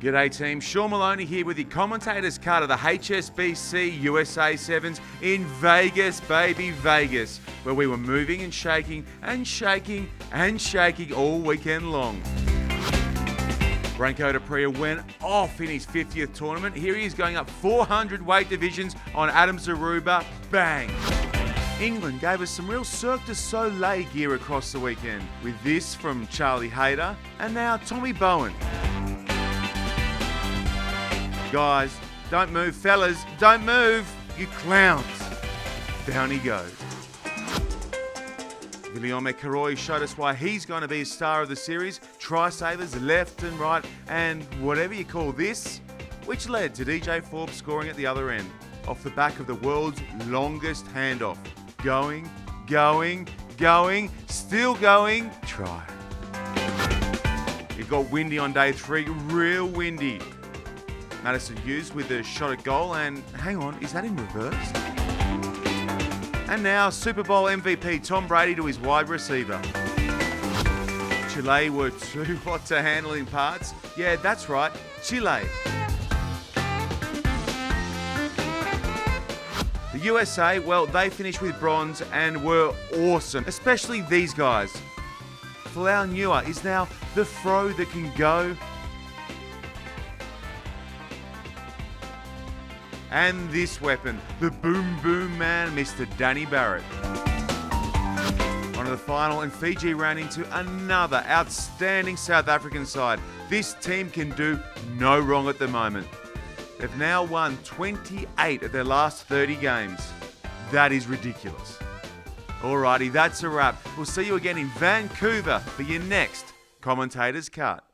G'day team, Sean Maloney here with the commentator's cut of the HSBC USA Sevens in Vegas, baby Vegas, where we were moving and shaking and shaking and shaking all weekend long. Branco du Preez went off in his 50th tournament. Here he is going up 400 weight divisions on Adam Zaruba. Bang! England gave us some real Cirque du Soleil gear across the weekend, with this from Charlie Hayter and now Tommy Bowen. Guys, don't move, fellas, don't move, you clowns. Down he goes. Viliame Koroi showed us why he's going to be a star of the series. Try savers left and right, and whatever you call this, which led to DJ Forbes scoring at the other end, off the back of the world's longest handoff. Going, going, going, still going, try. It got windy on day three, real windy. Madison Hughes with a shot at goal, and hang on, is that in reverse? And now Super Bowl MVP Tom Brady to his wide receiver. Chile were too hot to handle in parts. Yeah, that's right, Chile. The USA, well, they finished with bronze and were awesome, especially these guys. Folau Niua is now the throw that can go and this weapon, the boom boom man, Mr. Danny Barrett. On to the final, and Fiji ran into another outstanding South African side. This team can do no wrong at the moment. They've now won 28 of their last 30 games. That is ridiculous. Alrighty, that's a wrap. We'll see you again in Vancouver for your next commentator's cut.